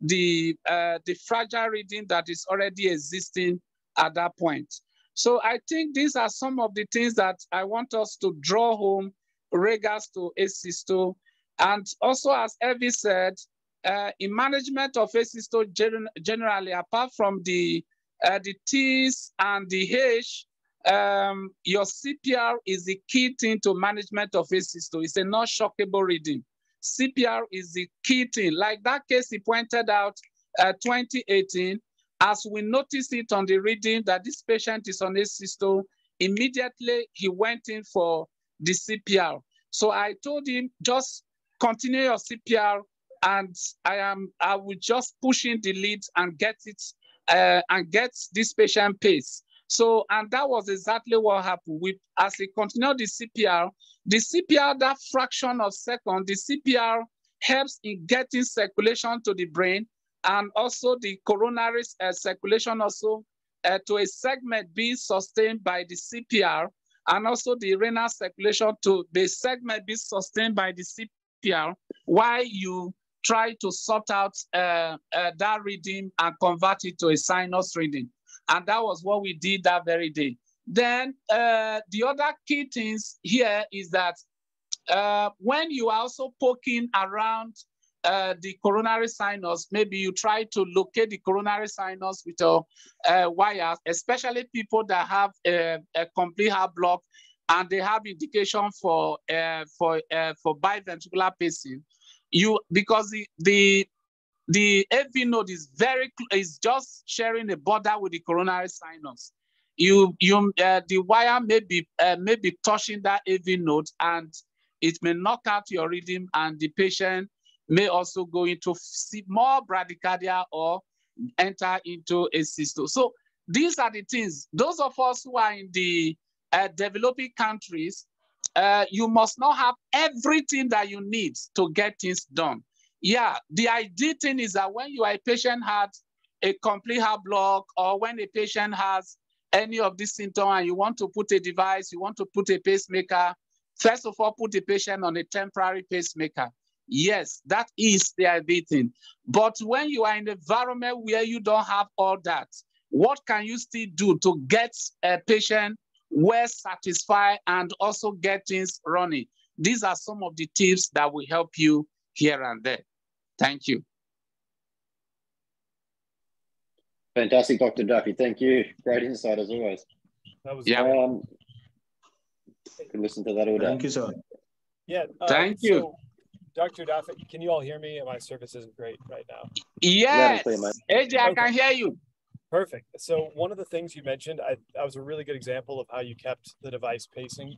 S3: the uh, the fragile reading that is already existing at that point. So I think these are some of the things that I want us to draw home regards to asystole. And also, as Evie said, uh, in management of asystole gen generally, apart from the, uh, the T's and the H, um, your CPR is the key thing to management of asystole. It's a non-shockable reading. CPR is the key thing. Like that case he pointed out, uh, 2018, as we noticed it on the reading that this patient is on asystole, immediately he went in for the CPR. So I told him, just continue your CPR and I am, I will just push in the lead and get it, uh, and get this patient pace. So, and that was exactly what happened. We, as he continued the CPR, the CPR, that fraction of second, the CPR helps in getting circulation to the brain and also the coronary uh, circulation also uh, to a segment being sustained by the CPR and also the renal circulation to the segment be sustained by the CPR while you try to sort out uh, uh, that reading and convert it to a sinus reading. And that was what we did that very day. Then uh, the other key things here is that uh, when you are also poking around uh, the coronary sinus, maybe you try to locate the coronary sinus with a uh, wire, especially people that have a, a, complete heart block and they have indication for uh, for uh, for biventricular pacing. You because the the the AV node is very is just sharing a border with the coronary sinus. You you uh, the wire may be uh, may be touching that AV node and it may knock out your rhythm and the patient may also go into more bradycardia or enter into asystole. So these are the things. Those of us who are in the uh, developing countries, uh, you must not have everything that you need to get things done. Yeah, the ideal thing is that when you are a patient has a complete heart block or when a patient has any of these symptoms and you want to put a device, you want to put a pacemaker, first of all, put the patient on a temporary pacemaker. Yes, that is the ideal thing. But when you are in an environment where you don't have all that, what can you still do to get a patient well satisfied and also get things running? These are some of the tips that will help you here and there. Thank you.
S1: Fantastic, Dr. Dafe. Thank you. Great insight as always.
S4: That was
S3: yeah.
S1: Um, can listen to that all day.
S2: Thank you, sir.
S4: Yeah.
S3: Uh, Thank you. So,
S4: Dr. Dafe, can you all hear me? My service isn't great right now.
S3: Yes. AJ, I can hear you.
S4: Perfect. So one of the things you mentioned, I, that was a really good example of how you kept the device pacing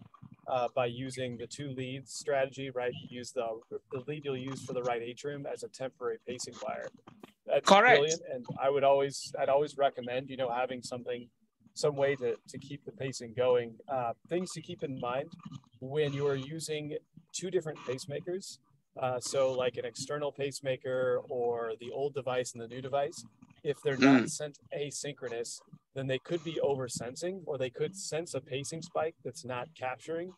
S4: uh, by using the two leads strategy, right? use the, the lead you'll use for the right atrium as a temporary pacing wire. That's
S3: Correct.
S4: brilliant. And I would always, I'd always recommend, you know, having something, some way to, to keep the pacing going. Uh, things to keep in mind when you are using two different pacemakers. Uh, so like an external pacemaker or the old device and the new device, if they're not mm. sent asynchronous, then they could be over sensing or they could sense a pacing spike that's not capturing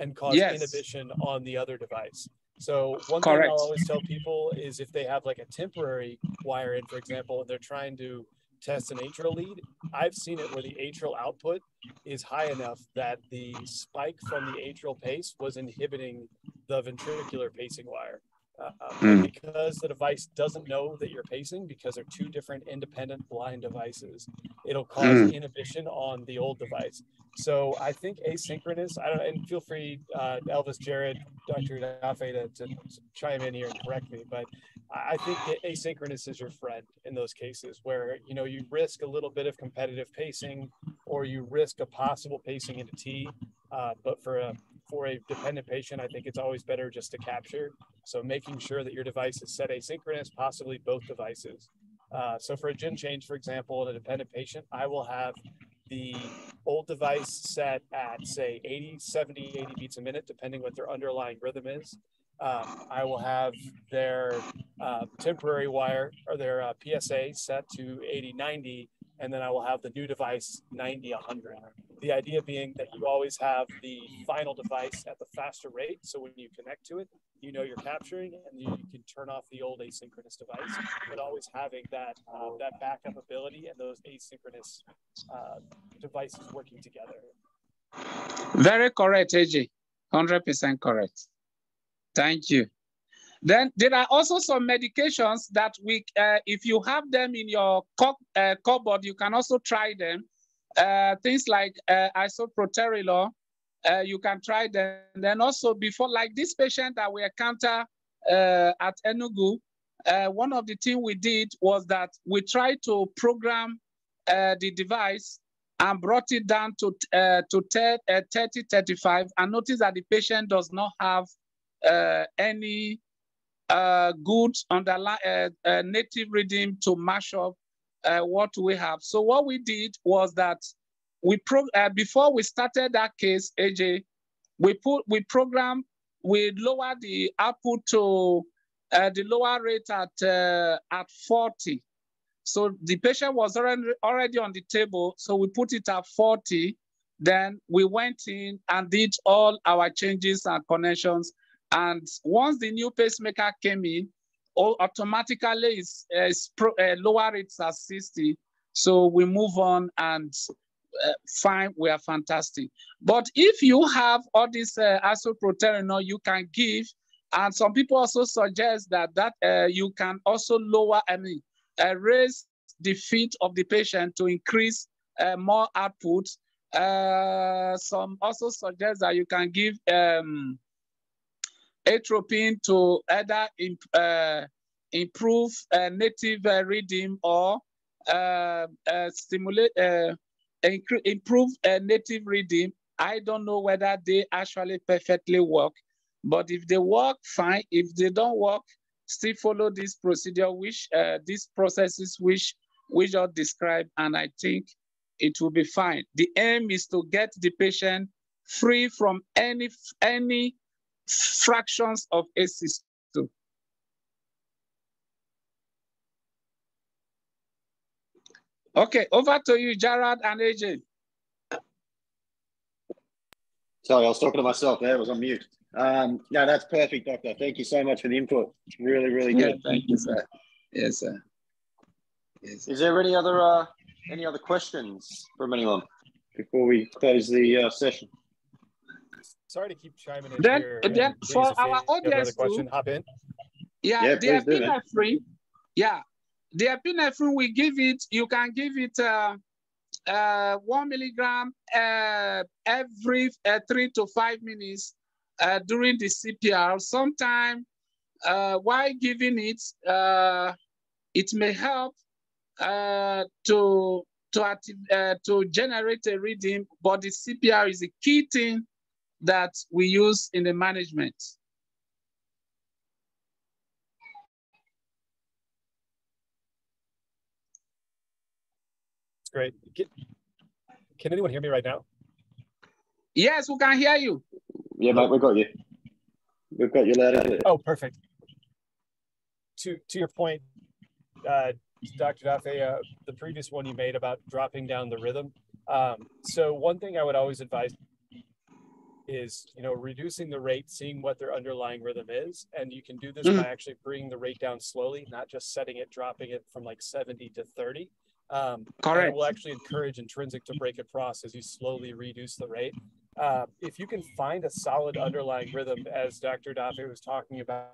S4: and cause yes. inhibition on the other device. So one Correct. thing I'll always tell people is if they have like a temporary wire in, for example, and they're trying to test an atrial lead, I've seen it where the atrial output is high enough that the spike from the atrial pace was inhibiting the ventricular pacing wire. Uh, mm. Because the device doesn't know that you're pacing because they're two different independent blind devices, it'll cause mm. inhibition on the old device. So I think asynchronous. I don't. And feel free, uh, Elvis, Jared, Dr. Dafe, to, to chime in here and correct me. But I think asynchronous is your friend in those cases where you know you risk a little bit of competitive pacing, or you risk a possible pacing into T. Uh, but for a for a dependent patient, I think it's always better just to capture. So making sure that your device is set asynchronous, possibly both devices. Uh, so for a gen change, for example, in a dependent patient, I will have the old device set at say 80, 70, 80 beats a minute, depending what their underlying rhythm is. Um, I will have their uh, temporary wire or their uh, PSA set to 80, 90, and then I will have the new device 90, 100. The idea being that you always have the final device at the faster rate. So when you connect to it, you know you're capturing and you, can turn off the old asynchronous device, but always having that uh, that backup ability and those asynchronous uh, devices working together.
S3: Very correct, AJ. 100% correct. Thank you. Then there are also some medications that we, uh, if you have them in your uh, cupboard, you can also try them. Uh, things like uh, isoproterenol, uh, you can try them. Then also before, like this patient that we encounter uh, at Enugu, uh, one of the things we did was that we tried to program the device and brought it down to, to 30, 35 and notice that the patient does not have any uh, good underlying uh, uh, native rhythm to mash up uh, what we have. So what we did was that we pro uh, before we started that case, AJ, we put we program we lower the output to uh, the lower rate at at 40. So the patient was already on the table, so we put it at 40. Then we went in and did all our changes and connections and once the new pacemaker came in, automatically it's, it's pro, uh, lower rates at 60. So we move on and uh, fine, we are fantastic. But if you have all this uh, you can give, and some people also suggest that that uh, you can also lower, I mean, uh, raise the feet of the patient to increase uh, more output. Uh, some also suggest that you can give um, atropine to either imp, uh, improve uh, native uh, rhythm or uh, uh, stimulate, uh, improve native rhythm. I don't know whether they actually perfectly work, but if they work, fine. If they don't work, still follow this procedure, which these processes which we just described, and I think it will be fine. The aim is to get the patient free from any any fractions of a system. Okay, over to you, Jared and AJ.
S1: Sorry, I was talking to myself there, I was on mute. Um, no, that's perfect, Doctor. Thank you so much for the input. Really, really good.
S3: Yeah, thank you, sir. Yes, sir.
S1: Yes. Is there any other uh, any other questions from anyone before we close the uh, session?
S4: Sorry to keep chiming in
S3: then,
S4: here.
S3: Then for our audience,
S4: question, hop in.
S3: Yeah, yeah the epinephrine. Yeah, the epinephrine we give it. You can give it uh, uh, one milligram uh, every uh, three to five minutes uh, during the CPR. Sometime uh, while giving it, uh, it may help uh, to to uh, to generate a rhythm, but the CPR is a key thing that we use in the management.
S4: Great. Can, can anyone hear me right now?
S3: Yes, we can hear you.
S1: Yeah, mate, we got you. We've got you loud and clear.
S4: Oh, perfect. To to your point, uh, Dr. Dafe, uh, the previous one you made about dropping down the rhythm. Um, so one thing I would always advise is you know reducing the rate seeing what their underlying rhythm is and you can do this mm-hmm. by actually bringing the rate down slowly not just setting it dropping it from like 70 to 30 um, Correct. it will actually encourage intrinsic to break across as you slowly reduce the rate uh, if you can find a solid underlying rhythm as dr Dafe was talking about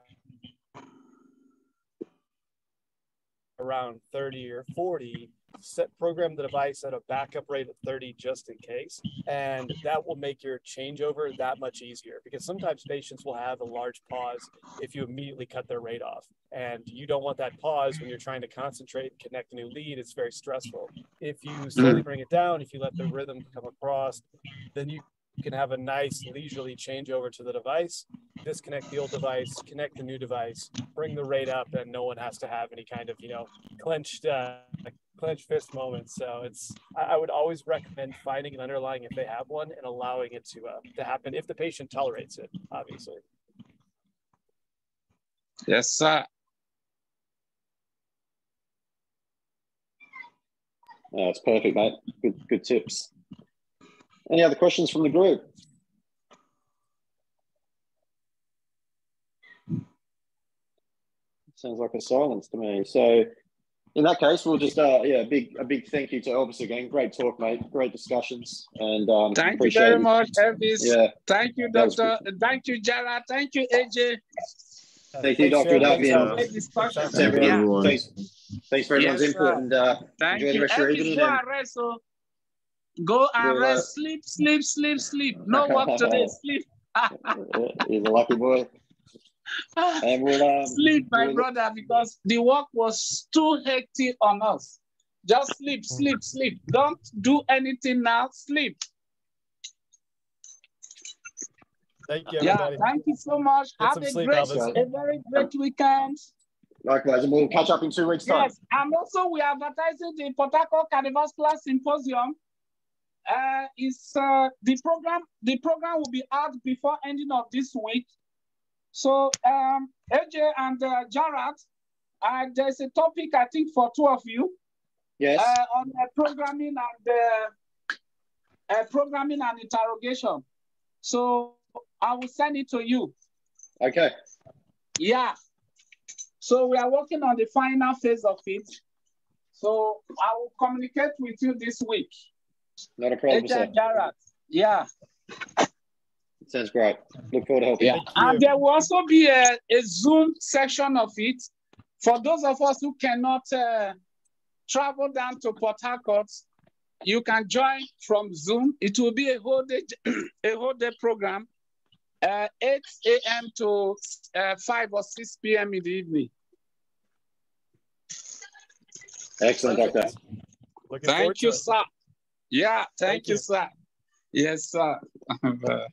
S4: around 30 or 40 set program the device at a backup rate of 30 just in case and that will make your changeover that much easier because sometimes patients will have a large pause if you immediately cut their rate off and you don't want that pause when you're trying to concentrate and connect a new lead it's very stressful if you slowly mm-hmm. bring it down if you let the rhythm come across then you you can have a nice leisurely changeover to the device, disconnect the old device, connect the new device, bring the rate up, and no one has to have any kind of, you know, clenched, uh, clenched fist moment. So it's, I would always recommend finding an underlying if they have one and allowing it to, uh, to happen if the patient tolerates it, obviously.
S3: Yes, sir.
S1: That's perfect, mate. Good, good tips. Any other questions from the group? Sounds like a silence to me. So in that case, we'll just uh, yeah, big a big thank you to Elvis again. Great talk, mate. Great discussions, and um,
S3: thank you very much, Elvis.
S1: Yeah,
S3: thank you, Doctor. Thank you, Jara. Thank you, AJ.
S1: Thank you, Doctor Davian.
S3: Thanks,
S1: everyone. Thanks, thanks for everyone's
S3: Yes,
S1: input, and uh,
S3: Thank
S1: enjoy the
S3: you.
S1: rest of your evening.
S3: Go
S1: And,
S3: and rest. Go and
S1: Good,
S3: rest. Sleep, sleep, sleep, sleep. No work today. Sleep.
S1: he's a lucky boy, and we'll um,
S3: sleep, my
S1: we'll-
S3: brother, because the work was too hectic on us. Just sleep, sleep, sleep. Don't do anything now. Sleep.
S4: Thank you, Everybody.
S3: Yeah,
S4: everybody.
S3: thank you so much.
S4: Get
S3: Have a
S4: sleep,
S3: great,
S4: Elvis.
S3: a very great weekend.
S1: likewise, and we'll catch up in two weeks' time.
S3: Yes, and also we are advertising the Port Harcourt Cardiovascular Symposium. Uh, it's uh, the program. The program will be out before ending of this week. So um, AJ and uh, Jared, uh, there's a topic I think for two of you
S1: Yes.
S3: uh, on uh, programming and uh, uh, programming and interrogation. So I will send it to you.
S1: okay.
S3: Yeah. So we are working on the final phase of it. So I will communicate with you this week.
S1: Not a problem, sir.
S3: Agent Jared. Yeah.
S1: Sounds great. Look forward to helping.
S3: Yeah.
S1: you.
S3: And there will also be a, a Zoom section of it for those of us who cannot uh, travel down to Port Harcourt. You can join from Zoom. It will be a whole day, a whole day program, uh, 8 a.m. to uh, 5 or 6 p.m. in the evening.
S1: Excellent, Doctor.
S4: Looking
S3: Thank you, sir. Yeah, thank,
S4: Thank
S3: you,
S4: you.
S3: sir. Yes, sir.